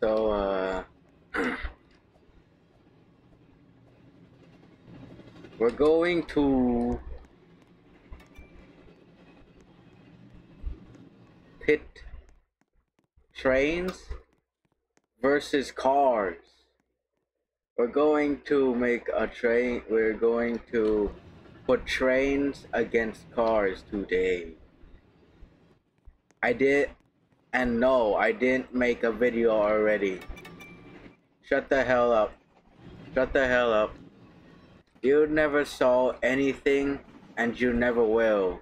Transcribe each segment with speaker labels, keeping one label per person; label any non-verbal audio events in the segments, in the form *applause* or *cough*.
Speaker 1: So, uh, *clears throat* we're going to pit trains versus cars. We're going to make a train, we're going to put trains against cars today. I did, and no, I didn't make a video already. Shut the hell up. Shut the hell up. You never saw anything, and you never will.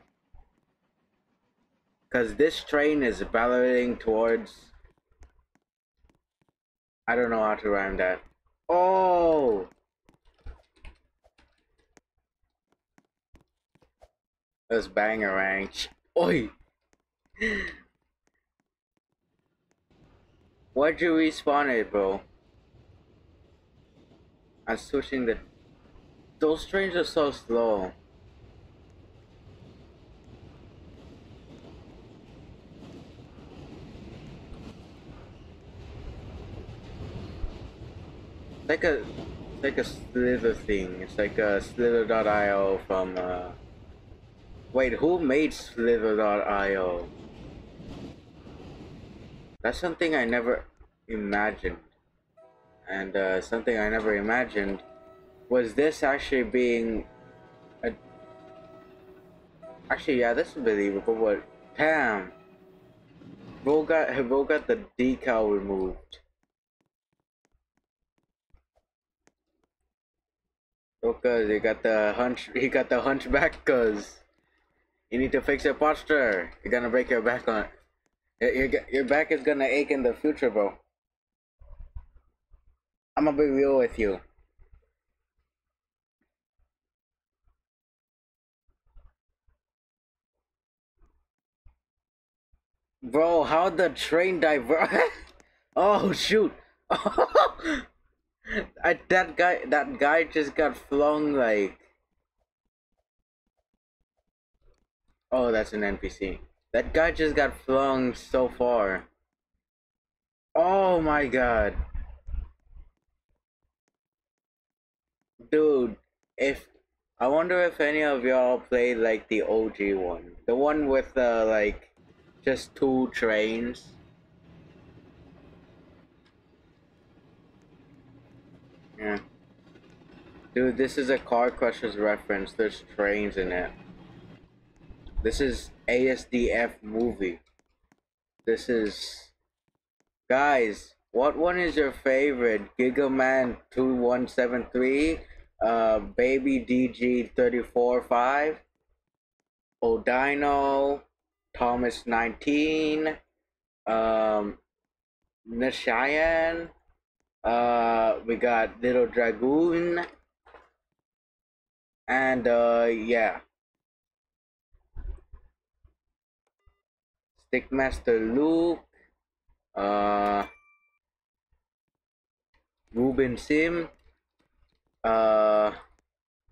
Speaker 1: Cause this train is balloting towards. I don't know how to rhyme that. Oh! Let's ranch. Oi! *laughs* Why'd you respawn it, bro? I'm switching the. Those trains are so slow. like a like a slither thing. It's like a slither.io from uh Wait, who made slither.io? That's something I never imagined. And uh, something I never imagined was this actually being a Actually yeah, this is believable, but damn. Bro got *laughs* got the decal removed. Because he got the hunch, *laughs* he got the hunchback. Cause you need to fix your posture. You're gonna break your back on. Your your back is gonna ache in the future, bro. I'm gonna be real with you. Bro, how the train divert? *laughs* oh shoot! *laughs* I, that guy, that guy just got flung like. Oh, that's an NPC. That guy just got flung so far. Oh my god. Dude, if I wonder if any of y'all played like the OG one, the one with the uh, like just two trains. Yeah. Dude, this is a Car Crushers reference. There's trains in it. This is ASDF movie. This is... Guys, what one is your favorite? Gigaman 2173? Uh, Baby DG 345? Odino? Thomas 19? Um, Nishayan? Uh, we got Little Dragoon. And, uh, yeah. Stickmaster Luke. Uh, Ruben Sim. Uh,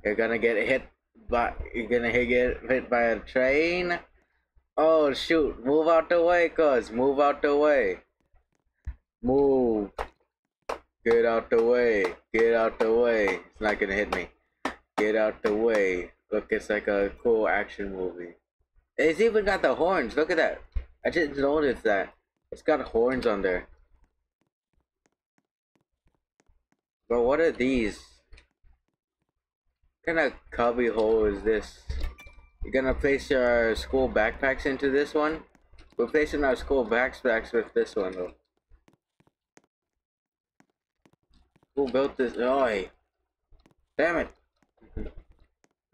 Speaker 1: you're gonna get hit by, you're gonna get hit by a train. Oh shoot, move out the way, cuz, move out the way. Move. Get out the way. Get out the way. It's not gonna hit me. Get out the way. Look, it's like a cool action movie. It's even got the horns. Look at that. I didn't notice that. It's got horns on there. But what are these? What kind of cubby hole is this? You're gonna place your school backpacks into this one? We're placing our school backpacks with this one though. Who built this? Oh, damn it.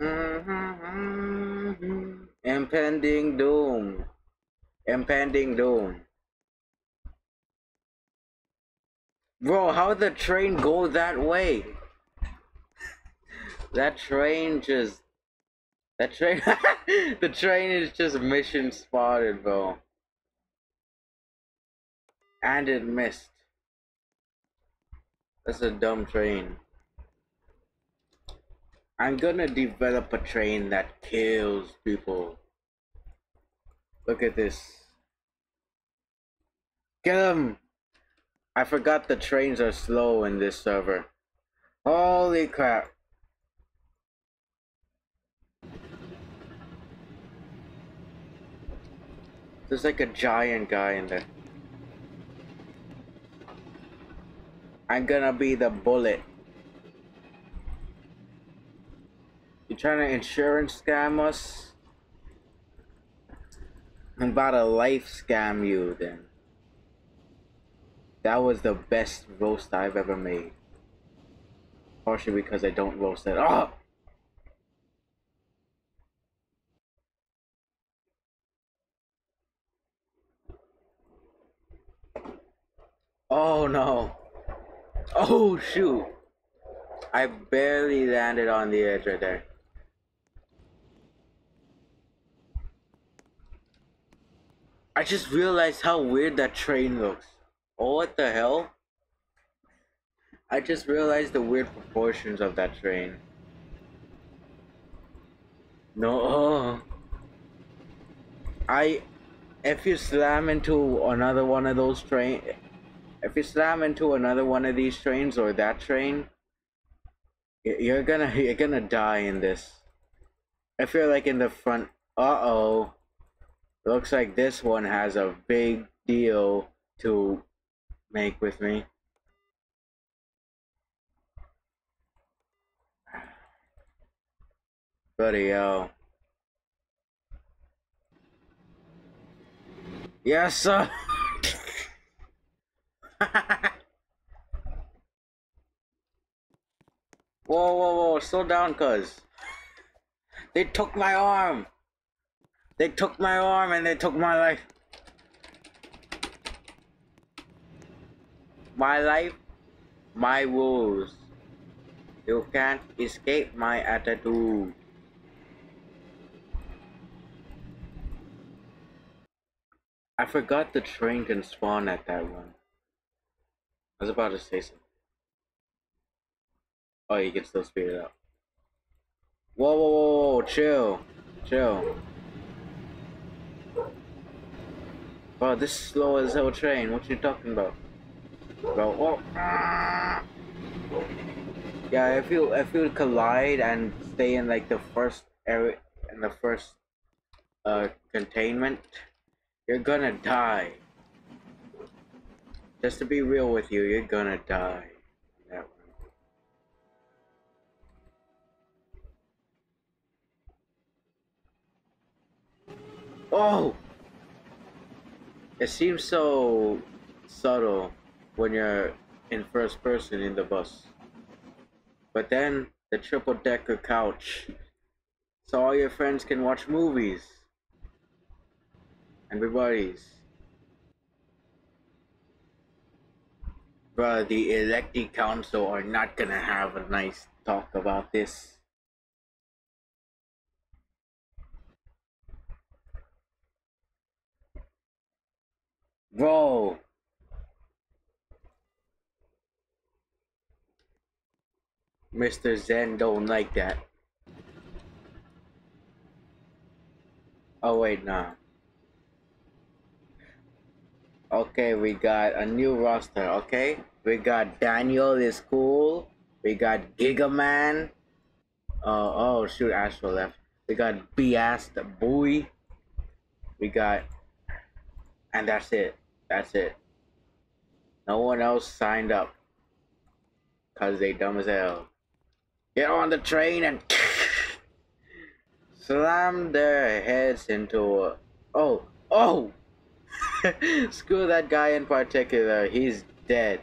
Speaker 1: Mm-hmm, mm-hmm, mm-hmm. Impending doom. Impending doom. Bro, how the train go that way? *laughs* that train just... That train... *laughs* the train is just mission spotted, bro. And it missed. That's a dumb train. I'm gonna develop a train that kills people. Look at this. Get him! I forgot the trains are slow in this server. Holy crap. There's like a giant guy in there. I'm gonna be the bullet. You trying to insurance scam us? I'm about to life scam you then. That was the best roast I've ever made. Partially because I don't roast it. Oh! Oh no. Oh shoot. I barely landed on the edge right there. I just realized how weird that train looks. Oh, what the hell? I just realized the weird proportions of that train. No. Oh. I. If you slam into another one of those train, if you slam into another one of these trains or that train, you're gonna you're gonna die in this. If you're like in the front, uh oh. Looks like this one has a big deal to make with me. Buddy, yo. Yes, sir. *laughs* whoa, whoa, whoa, slow down, cuz. They took my arm. They took my arm and they took my life. My life, my rules. You can't escape my attitude. I forgot the train can spawn at that one. I was about to say something. Oh, you can still speed it up. Whoa, whoa, whoa, whoa, chill. Chill. Wow, this is slow as hell train. What you talking about? Bro, whoa. Yeah, if you if you collide and stay in like the first area in the first uh containment, you're gonna die. Just to be real with you, you're gonna die. Oh! It seems so subtle when you're in first person in the bus. But then the triple decker couch. So all your friends can watch movies. And buddies. Bruh, the elected council are not gonna have a nice talk about this. Bro. Mr. Zen don't like that. Oh wait, nah. Okay, we got a new roster, okay? We got Daniel is cool. We got Gigaman. Uh, oh shoot, Astro left. We got the boy. We got and that's it. That's it. No one else signed up. Cause they dumb as hell. Get on the train and *laughs* slam their heads into a... Oh! Oh! *laughs* Screw that guy in particular. He's dead.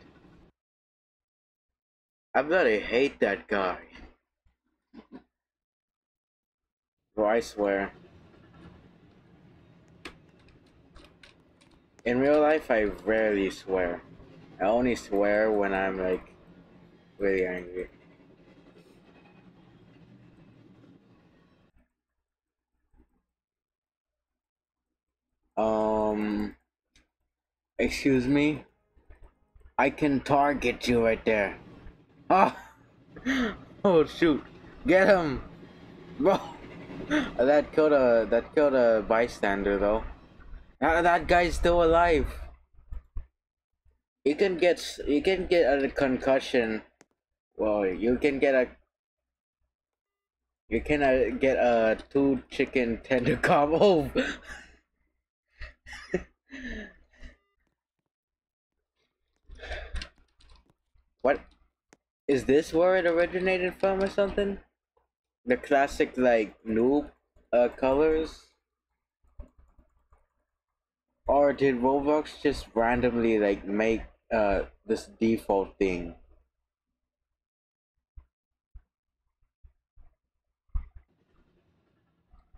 Speaker 1: I really hate that guy. Bro, I swear. In real life, I rarely swear. I only swear when I'm like really angry. Um, excuse me. I can target you right there. Oh, *laughs* oh shoot! Get him, bro. *laughs* that killed a that killed a bystander though. Uh, that guy's still alive. You can get you can get a concussion. Well, you can get a you can uh, get a two chicken tender *laughs* combo. what is this where it originated from or something? The classic like noob uh, colors. Or did Roblox just randomly like make uh this default thing?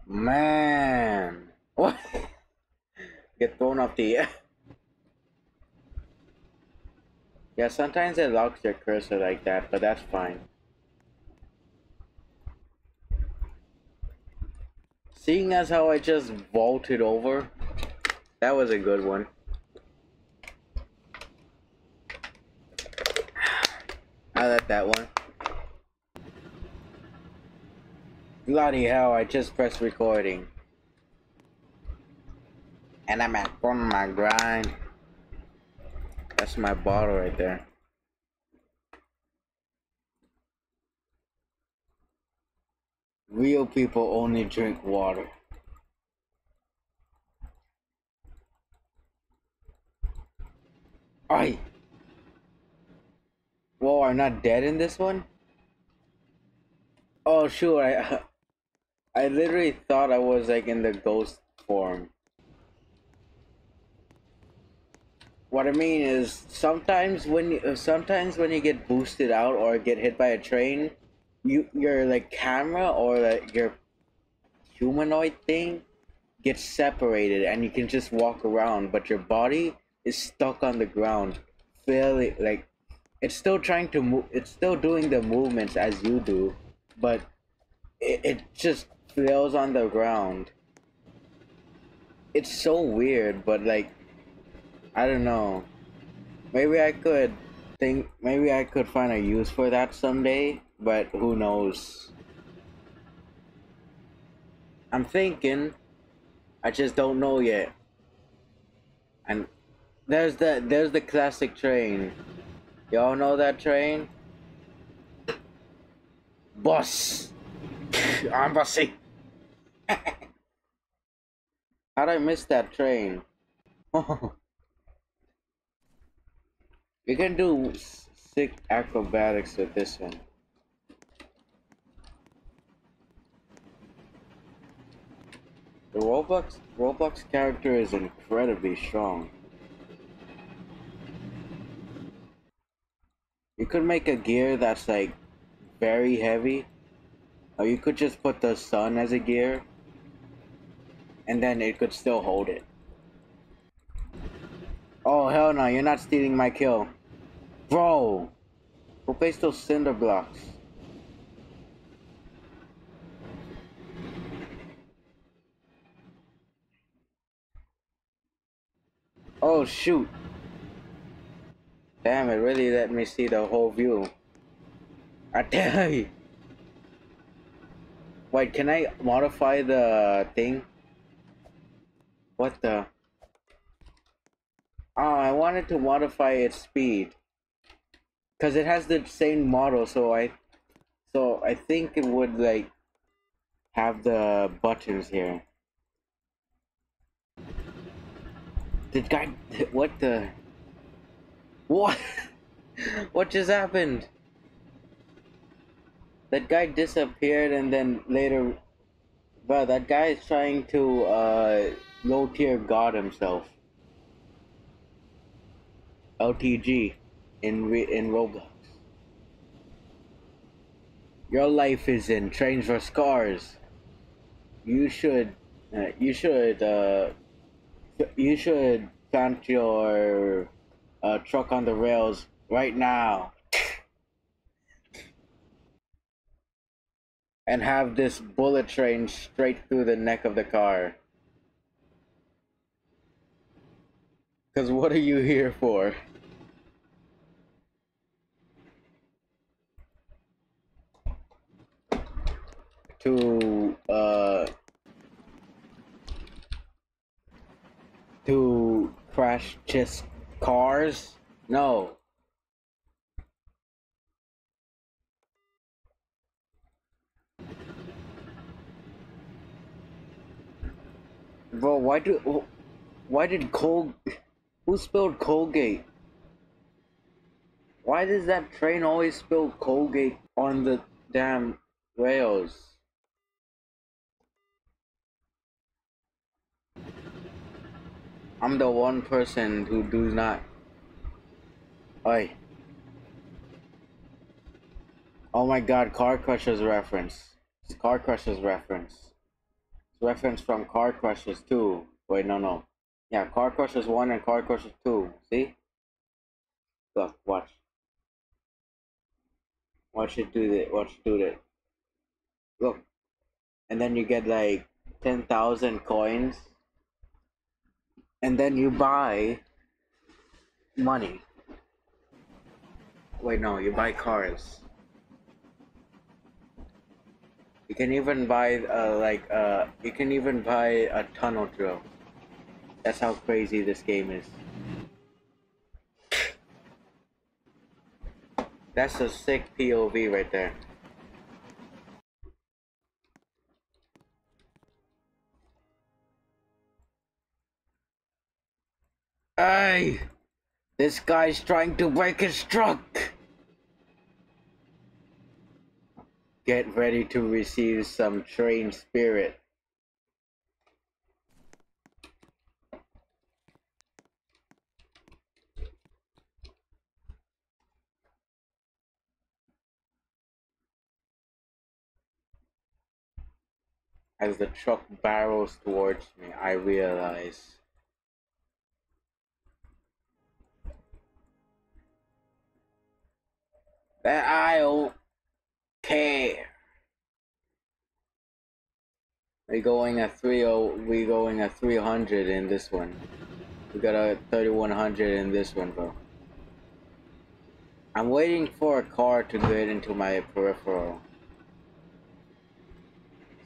Speaker 1: Man, *laughs* what? Get thrown off the air. Yeah, sometimes it locks your cursor like that, but that's fine. Seeing as how I just vaulted over, that was a good one. I like that one. Bloody hell, I just pressed recording. And I'm at on my grind. That's my bottle right there. Real people only drink water. Aye. Whoa, I'm not dead in this one? Oh, sure. I, *laughs* I literally thought I was like in the ghost form. What I mean is sometimes when you, sometimes when you get boosted out or get hit by a train, you your like camera or like your humanoid thing gets separated and you can just walk around, but your body is stuck on the ground, fairly like it's still trying to move. It's still doing the movements as you do, but it, it just flails on the ground. It's so weird, but like I don't know. Maybe I could think maybe I could find a use for that someday, but who knows. I'm thinking I just don't know yet. And there's the there's the classic train. Y'all know that train? Boss. *laughs* I'm. *laughs* How'd I miss that train? *laughs* you can do sick acrobatics with this one. The Roblox Roblox character is incredibly strong. You could make a gear that's like very heavy, or you could just put the sun as a gear, and then it could still hold it. Oh hell no! You're not stealing my kill, bro. Go place those cinder blocks. Oh shoot! Damn, it really let me see the whole view. I tell *laughs* you. Wait, can I modify the thing? What the? Oh, I wanted to modify its speed. Cause it has the same model, so I, so I think it would like have the buttons here. The guy, *laughs* what the? What? *laughs* what just happened? That guy disappeared and then later, bro, that guy is trying to uh low tier god himself. LTG in re- in Roblox. Your life is in Trains for Scars. You should, uh, you should, uh, you should plant your uh, truck on the rails right now. and have this bullet train straight through the neck of the car. Because what are you here for? To, uh, to crash just cars? No. Bro, why do why did Col who spilled Colgate? Why does that train always spill Colgate on the damn rails? I'm the one person who does not. Oi. Oh my god, Car Crushers reference. It's Car Crushers reference. It's reference from Car Crushers 2. Wait, no, no. Yeah, Car Crushers 1 and Car Crushers 2. See? Look, watch. Watch it do that. Watch it do that. Look. And then you get like 10,000 coins and then you buy money. Wait, no, you buy cars. You can even buy, uh, like, uh, you can even buy a tunnel drill. That's how crazy this game is. That's a sick POV right there. Hey! This guy's trying to break his truck! Get ready to receive some train spirit. As the truck barrels towards me, I realize that I don't care. We going at three oh we going at three hundred in this one. We got a thirty one hundred in this one, bro. I'm waiting for a car to get into my peripheral.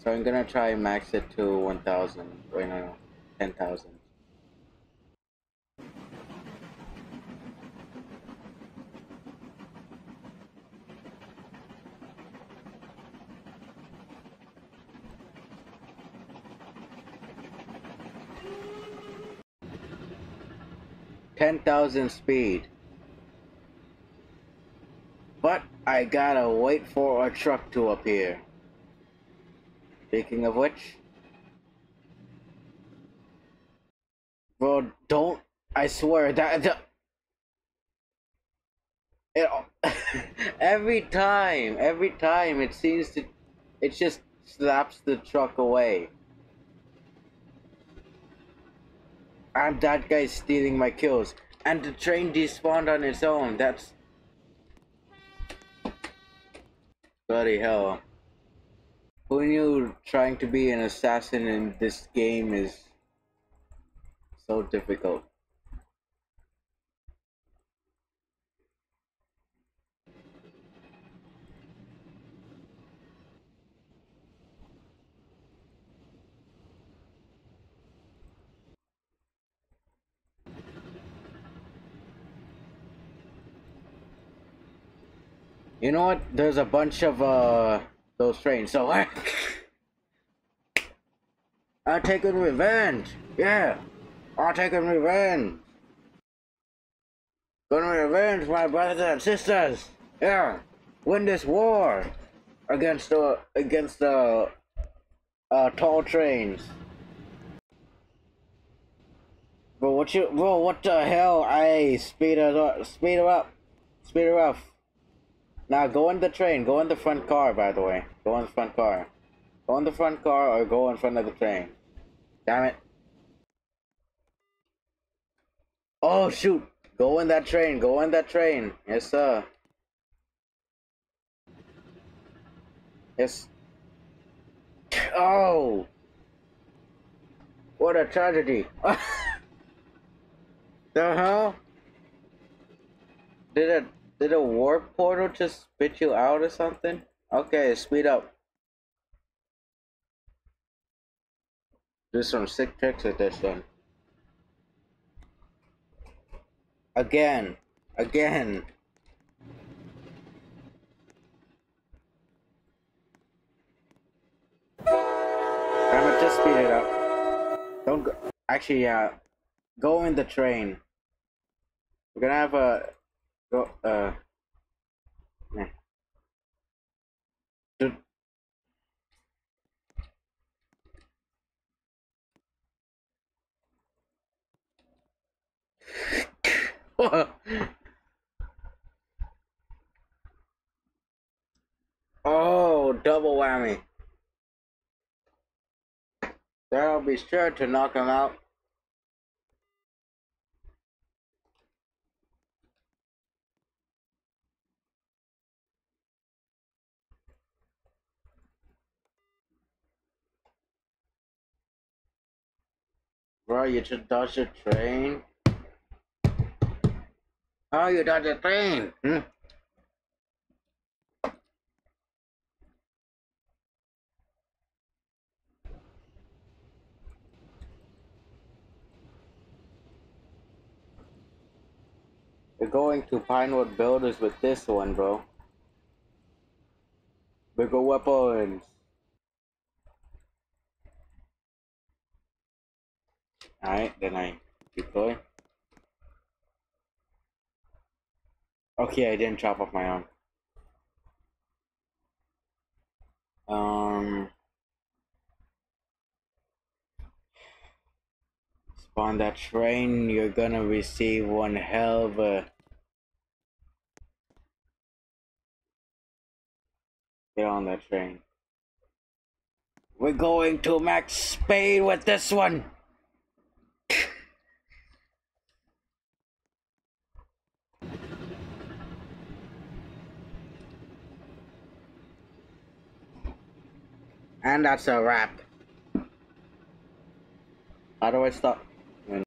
Speaker 1: So I'm gonna try max it to 1000. Wait, no, no, 10,000. Ten thousand speed. But I gotta wait for a truck to appear. Speaking of which, bro, don't! I swear that, that it, *laughs* every time, every time it seems to, it just slaps the truck away. And that guy's stealing my kills. And the train despawned on its own. That's bloody hell. Who knew trying to be an assassin in this game is so difficult? You know what? There's a bunch of uh those trains. So I, *laughs* I'm taking revenge. Yeah, I'm taking revenge. Gonna revenge my brothers and sisters. Yeah, win this war against the against the uh, tall trains. Bro, what you, bro? What the hell? I speed her up, speed her up, speed her up. Now go in the train. Go in the front car, by the way. Go in the front car. Go in the front car or go in front of the train. Damn it. Oh, shoot. Go in that train. Go in that train. Yes, sir. Yes. Oh. What a tragedy. *laughs* the hell? Did it did a warp portal just spit you out or something? Okay, speed up. Do some sick tricks with this one. Again, Again. It, just speed it up. Don't go. Actually, yeah. Go in the train. We're gonna have a. Go. Uh. Nah. *laughs* Oh, double whammy. That'll be sure to knock him out. Bro, you just dodged a train. Oh, you dodged a train. Hmm? We're going to Pinewood Builders with this one, bro. Bigger weapons. Alright, then I deploy. Okay, I didn't chop off my arm. Um, spawn that train, you're gonna receive one hell of a Get on that train. We're going to Max Spade with this one. And that's a wrap. How do I stop?